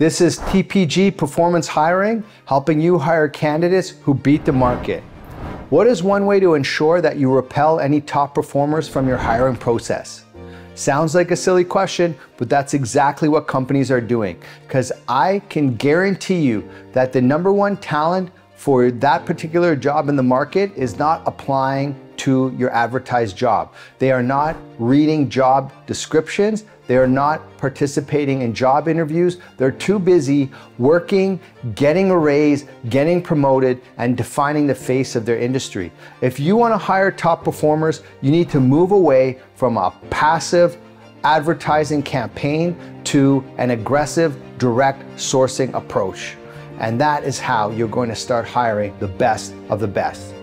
This is TPG Performance Hiring, helping you hire candidates who beat the market. What is one way to ensure that you repel any top performers from your hiring process? Sounds like a silly question, but that's exactly what companies are doing. Because I can guarantee you that the number one talent for that particular job in the market is not applying to your advertised job. They are not reading job descriptions. They are not participating in job interviews. They're too busy working, getting a raise, getting promoted, and defining the face of their industry. If you want to hire top performers, you need to move away from a passive advertising campaign to an aggressive direct sourcing approach. And that is how you're going to start hiring the best of the best.